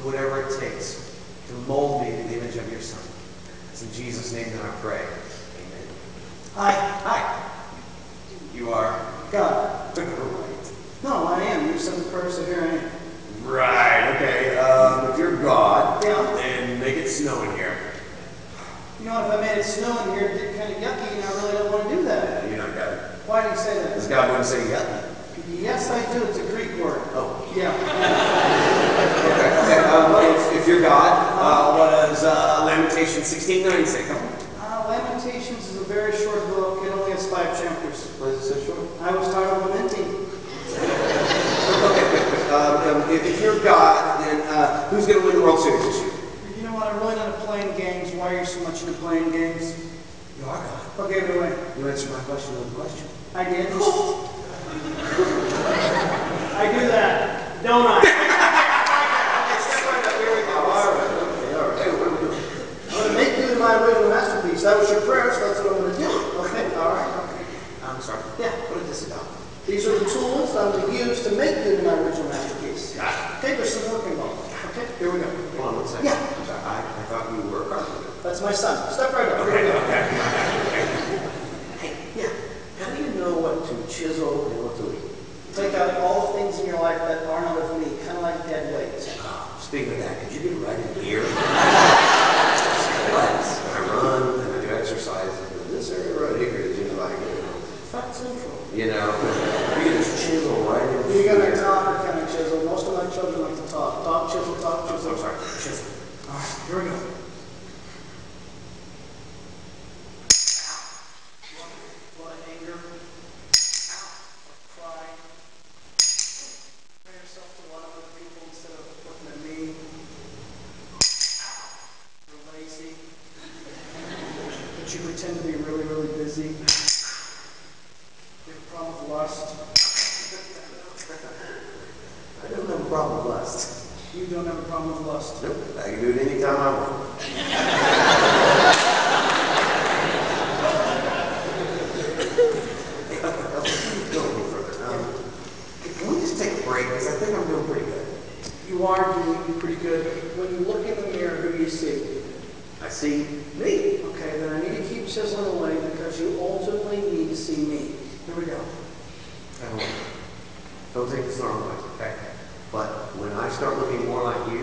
do whatever it takes to mold me to the image of your Son. It's in Jesus' name that I pray. Amen. Hi, Hi. You are? God. right. No, I am. You said the prayer, so here I am. Right, okay. Um, if you're God, Yeah. then make it snow in here. You know, what? if I made it snow in here, it'd get kind of yucky, and I really don't want to do that. Yeah, you're not God. Why do you say that? that? God wouldn't say yucky. Yes, I do. It's a Greek word. Oh. Yeah. Okay, okay. If, if you're God, uh, what does uh, Lamentation 16.9 say? Come on. Uh, Lamentations is a very short book. It only has five chapters. Why is it so short? I was tired of lamenting. Um, um, if, if you're God, then uh, who's going to win the World Series this year? You know what? I'm really not into playing games. Why are you so much into playing games? You are God. What gave it away? You answered my question with a question. I did. I do that, don't I? I'm going to make you my original masterpiece. That was your prayer, so that's what I'm going to do. Okay? All right. Okay. I'm sorry. Yeah. What is this about? These are the tools I'm going to use to make you my original masterpiece. Okay, there's some work involved. Okay, here we go. Hold on one second. Yeah. I, I thought you were a carpenter. That's my son. Step right up. Okay, Here we go. okay. Hey, yeah. How do you know what to chisel and what to leave? Take out all the things in your life that are not of me, kind of like dead weights. Oh, speaking of that, could you get right in here? I run and I do exercises, but this area right here is just like, you know, Fat central. you know, you chisel right You're going to talk or kind of chisel. Most of my children like to talk. Talk, chisel, talk, chisel. I'm chisel. sorry. Chisel. All right, here we go. What anger, or pride. Compare yourself to one of people instead of looking at me. You're lazy. But you pretend to be really, really busy. You have a problem with lust. I don't have a problem with lust. You don't have a problem with lust. Nope, I can do it anytime I want. Go a little further. Um, Can we just take a break? Because I think I'm doing pretty good. You are doing pretty good. When you look in the mirror, who do you see? I see me. Okay, then I need to keep chiseling away because you ultimately need to see me. Here we go. I don't, don't take this the wrong way, okay? But when I start looking more like you,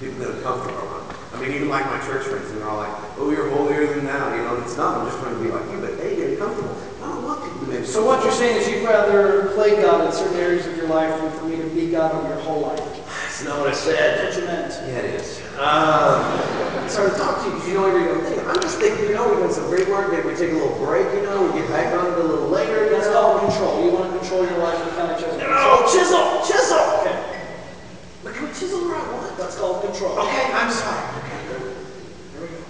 people get uncomfortable around. me. I mean, even like my church friends, and they're all like, "Oh, you're holier than thou." You know, it's not. I'm just trying to be like you, but they get uncomfortable. I don't want people to be So what you're saying is you'd rather play God in certain areas of your life than for me to be God over your whole life. That's not what I That's said. what you meant. Yeah, it is. Um, sorry to talk to you because you know where you're going. to think. I'm just thinking, you know, we've done some great work. Maybe we take a little break, you know, we get back on it a little later. You That's know? called control. You want to control your life with kind of chisel. No, chisel, chisel. Okay. Look how chisel where I want. That's called control. Okay, I'm sorry. Okay, good. Here we go.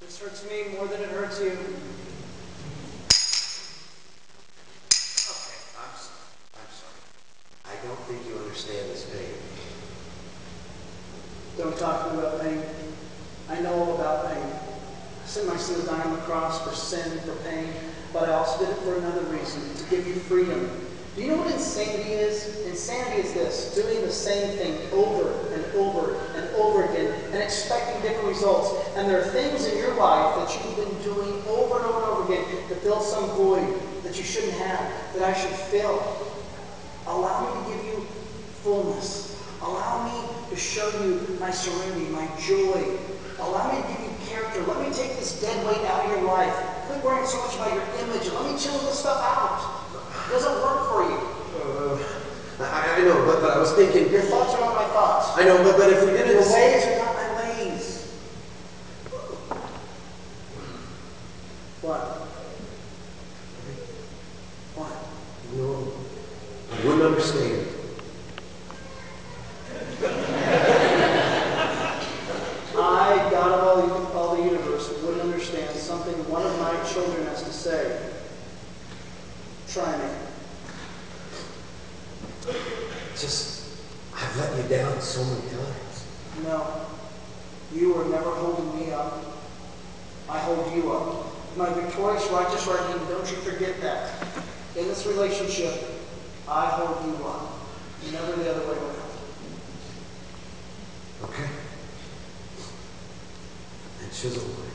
This hurts me more than it hurts you. Okay, I'm sorry. I'm sorry. I don't think you understand this pain. Don't talk to me about pain. I know all about pain. I sent my son to die on the cross for sin, for pain, but I also did it for another reason, to give you freedom. Do you know what insanity is? Insanity is this, doing the same thing over and over and over again and expecting different results. And there are things in your life that you've been doing over and over and over again to fill some void that you shouldn't have, that I should fill. Allow me to give you fullness. Allow me to show you my serenity, my joy. Allow me to give you character. Let me take this dead weight out of your life. Quit worrying so much about your image. Let me chill this stuff out. It doesn't work for you. Uh, I, I know, but, but I was thinking, Your thoughts are not my thoughts. I know, but, but if we did it, Your the ways are not my ways. What? What? no, I wouldn't understand. I, God of all the, all the universe, wouldn't understand something one of my children has to say. Try me. Just, I've let you down so many times. No. You are never holding me up. I hold you up. My victorious, righteous right hand, don't you forget that. In this relationship, I hold you up, never the other way around. Okay. And chisel away.